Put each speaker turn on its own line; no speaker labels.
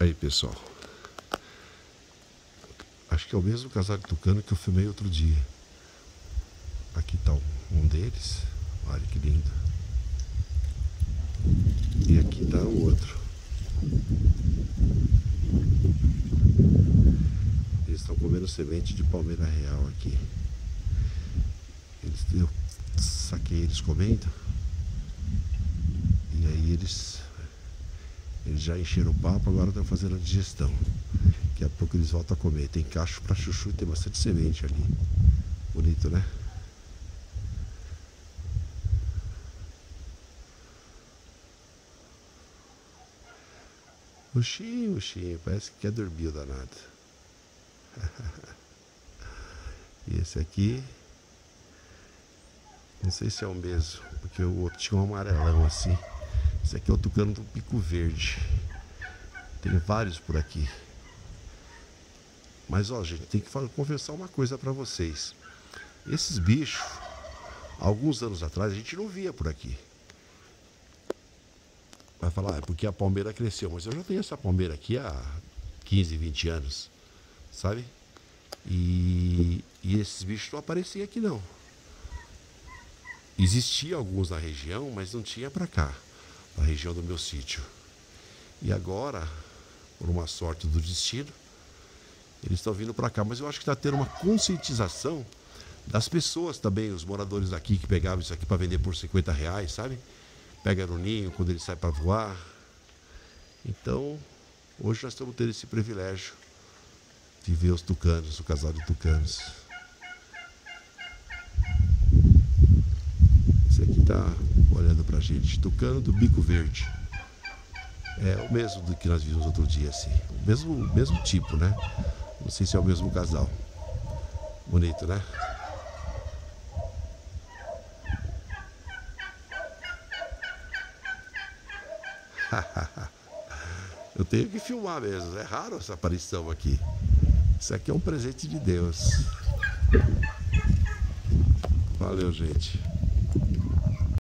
Aí, pessoal. Acho que é o mesmo casal de tucano que eu filmei outro dia. Aqui está um deles. Olha que lindo. E aqui está o outro. Eles estão comendo semente de palmeira real aqui. Eles, eu saquei eles comendo. E aí eles, eles já encheram o papo, agora estão fazendo a digestão. Daqui a pouco eles voltam a comer. Tem cacho para chuchu e tem bastante semente ali. Bonito, né? Oxinho, oxinho, parece que quer dormir o danado. e esse aqui, não sei se é o mesmo, porque o outro tinha um amarelão assim. Esse aqui é o tucano do pico verde. Tem vários por aqui. Mas ó, gente, tem que confessar uma coisa para vocês. Esses bichos, alguns anos atrás, a gente não via por aqui. Vai falar, ah, é porque a palmeira cresceu, mas eu já tenho essa palmeira aqui há 15, 20 anos, sabe? E, e esses bichos não apareciam aqui não. Existia alguns na região, mas não tinha para cá, na região do meu sítio. E agora, por uma sorte do destino, eles estão vindo para cá. Mas eu acho que está tendo uma conscientização das pessoas também, os moradores daqui que pegavam isso aqui para vender por 50 reais, sabe? Pega no ninho quando ele sai para voar. Então, hoje nós estamos tendo esse privilégio de ver os tucanos, o casal de tucanos. Esse aqui está gente, tucano do bico verde. É o mesmo do que nós vimos outro dia, assim. O mesmo, mesmo tipo, né? Não sei se é o mesmo casal. Bonito, né? Eu tenho que filmar mesmo. É raro essa aparição aqui. Isso aqui é um presente de Deus. Valeu, gente.